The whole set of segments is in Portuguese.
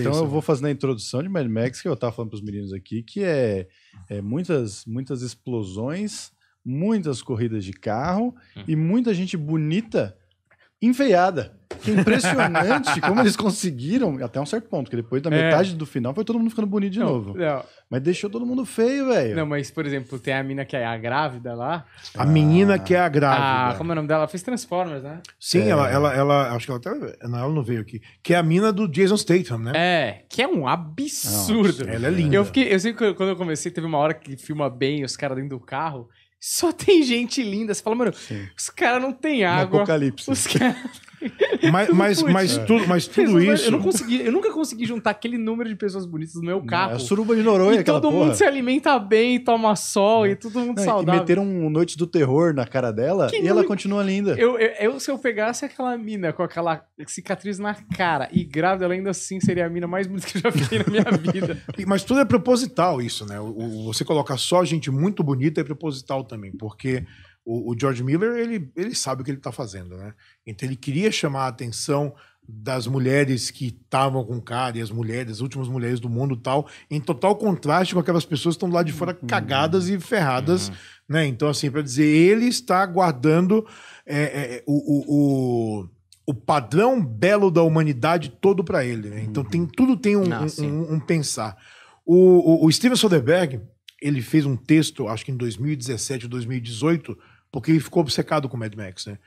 Então eu vou fazer a introdução de Mad Max, que eu tava falando pros meninos aqui, que é, é muitas, muitas explosões, muitas corridas de carro e muita gente bonita enfeiada. Que é impressionante como eles conseguiram, até um certo ponto, que depois da É. metade do final foi todo mundo ficando bonito de Não, novo. Não, Mas deixou todo mundo feio, velho. não, mas, por exemplo, tem a mina que é a grávida lá. A menina que é a Ah, grávida. como é o nome dela? Ela fez Transformers, né? Sim, É. ela, ela, ela. Acho que ela até. Não, ela não veio aqui. Que é a mina do Jason Statham, né? É, que é um absurdo. Ela é linda. Eu fiquei, eu sei que quando eu comecei, teve uma hora que filma bem os caras dentro do carro. Só tem gente linda. Você fala, mano, Sim. os caras não têm No água. apocalipse. Os caras. Mas, mas, mas, tudo, mas tudo isso. Eu não consegui, eu nunca consegui juntar aquele número de pessoas bonitas no meu Não, carro. é a suruba de Noronha, e todo porra. mundo se alimenta bem, toma sol e todo mundo Não, e saudável. meteram um Noite do Terror na cara dela Que e ela continua linda. Eu, eu, eu, se eu pegasse aquela mina com aquela cicatriz na cara e grávida, ela ainda assim seria a mina mais bonita que eu já fiquei na minha vida. Mas tudo é proposital isso, né? O- você colocar só gente muito bonita é proposital também, porque o, o George Miller, ele, ele sabe o que ele tá fazendo, né? Então ele queria chamar a atenção das mulheres que estavam com cara e as mulheres, as últimas mulheres do mundo e tal, em total contraste com aquelas pessoas que estão do lado de fora cagadas e ferradas, né? Então, assim, para dizer, ele está guardando é, é, o, o, o, o padrão belo da humanidade todo para ele, né? Então tem, tudo tem um, Não, um- um pensar. O, o, o Steven Soderbergh, ele fez um texto, acho que em 2017 ou 2018, porque ele ficou obcecado com Mad Max, né?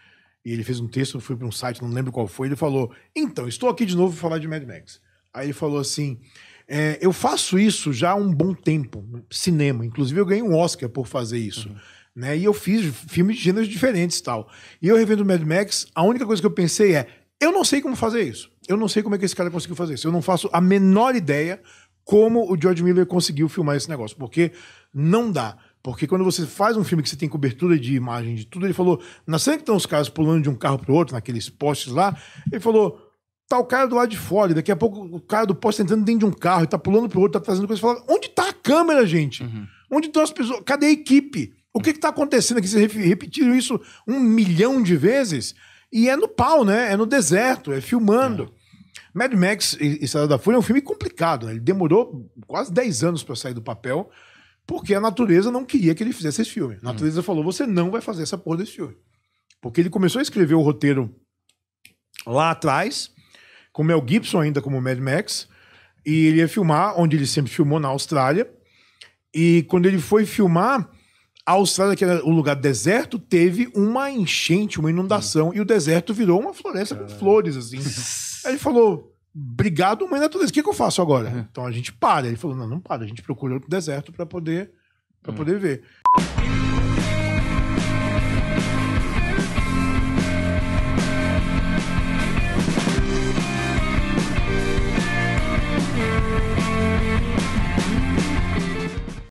E ele fez um texto, foi para um site, não lembro qual foi, ele falou: Então, estou aqui de novo para falar de Mad Max. Aí ele falou assim: "É, Eu faço isso já há um bom tempo, cinema. Inclusive, eu ganhei um Oscar por fazer isso. Né? E eu fiz filmes de gêneros diferentes e tal. E eu revendo Mad Max, a única coisa que eu pensei é: eu não sei como fazer isso. Eu não sei como é que esse cara conseguiu fazer isso. Eu não faço a menor ideia como o George Miller conseguiu filmar esse negócio. Porque não dá. Porque quando você faz um filme que você tem cobertura de imagem de tudo, ele falou: na cena que estão os caras pulando de um carro pro outro, naqueles postes lá, ele falou. Tá o cara do lado de fora, e daqui a pouco o cara do poste tá entrando dentro de um carro e tá pulando pro outro, tá trazendo coisa. Fala, onde tá a câmera, gente? Onde estão as pessoas? Cadê a equipe? O que que tá acontecendo aqui? Vocês rep- repetiram isso um milhão de vezes? E é no pau, né? É no deserto, é filmando. Mad Max e Estrada da Fúria é um filme complicado, né? Ele demorou quase 10 anos para sair do papel, porque a natureza não queria que ele fizesse esse filme. A natureza falou: você não vai fazer essa porra desse filme. Porque ele começou a escrever o roteiro lá atrás, com Mel Gibson ainda como Mad Max, e ele ia filmar onde ele sempre filmou, na Austrália. E quando ele foi filmar, a Austrália, que era um lugar deserto, teve uma enchente, uma inundação, e o deserto virou uma floresta com flores, assim. Aí ele falou: Obrigado, mãe natureza, o que, que eu faço agora? Então a gente para. Ele falou: Não, não para, a gente procura outro deserto para poder, pra poder ver.